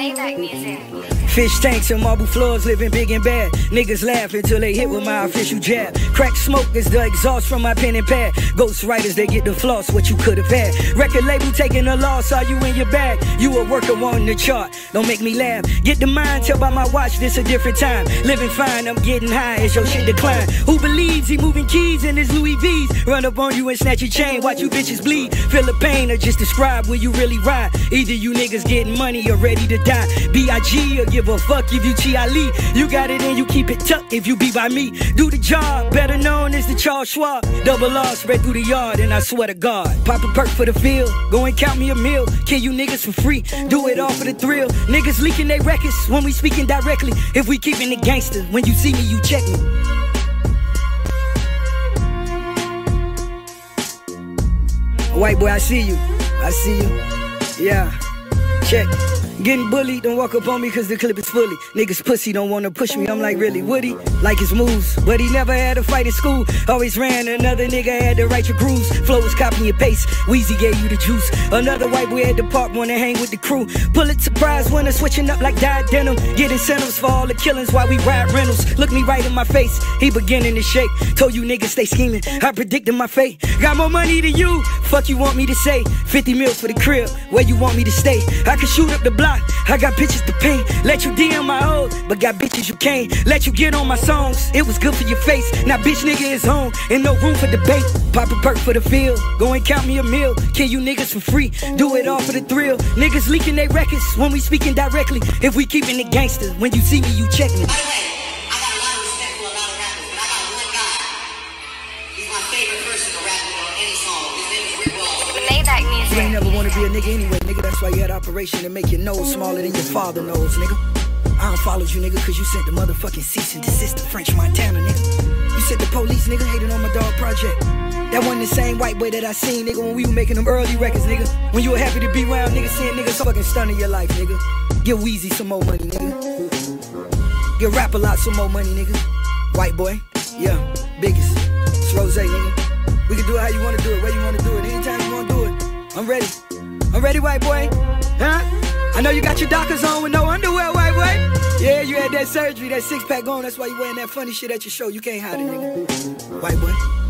Fish tanks and marble floors, living big and bad. Niggas laugh until they hit with my official jab. Crack smoke is the exhaust from my pen and pad. Ghost writers, they get the floss, what you could have had. Record label taking a loss, are you in your bag? You a worker on the chart, don't make me laugh. Get the mind, tell by my watch, this a different time. Living fine, I'm getting high as your shit decline. Who believes he moving keys in his Louis V's? Run up on you and snatch your chain, watch you bitches bleed. Feel the pain or just describe where you really ride. Either you niggas getting money or ready to die. B.I.G. or give a fuck if you Chi You got it and you keep it tucked if you be by me. Do the job, better known as the Charles Schwab. Double R spread through the yard and I swear to God. Pop a perk for the field, go and count me a meal. Kill you niggas for free, do it all for the thrill. Niggas leaking their records when we speaking directly. If we keeping it gangster, when you see me, you check me. White boy, I see you. I see you. Yeah. Check. Getting bullied, don't walk up on me cause the clip is fully. Niggas pussy don't wanna push me, I'm like, really, Woody. Like his moves, but he never had a fight in school. Always ran, another nigga had to write your grooves. Flow was copying your pace, Weezy gave you the juice. Another white boy at the park wanna hang with the crew. Pulitzer Prize winner, switching up like dyed denim. Get incentives for all the killings while we ride rentals. Look me right in my face, he beginning to shake. Told you niggas stay scheming, I predicted my fate. Got more money than you, fuck you want me to say. 50 mils for the crib, where you want me to stay. I can shoot up the block. I got bitches to pay. Let you DM my old, but got bitches you can't. Let you get on my songs. It was good for your face. Now bitch nigga is home and no room for debate. Pop a perk for the field. Go and count me a meal. Kill you niggas for free. Do it all for the thrill. Niggas leaking their records when we speaking directly. If we keeping it gangster, when you see me, you check me. You ain't never wanna be a nigga anyway, nigga. That's why you had operation to make your nose smaller than your father nose, nigga. I don't follow you, nigga, cause you sent the motherfucking cease and desist to French Montana, nigga. You said the police, nigga, hated on my dog project. That wasn't the same white boy that I seen, nigga, when we were making them early records, nigga. When you were happy to be around, nigga, seeing niggas fucking stunning your life, nigga. Give Weezy some more money, nigga. Give Rap-A-Lot some more money, nigga. White boy, yeah, biggest. It's Rose, nigga. We can do it how you wanna do it, where you wanna do it, anytime you wanna do it. I'm ready. I'm ready, white boy. Huh? I know you got your dockers on with no underwear, white boy. Yeah, you had that surgery, that six pack on. That's why you wearing that funny shit at your show. You can't hide it, nigga. White boy.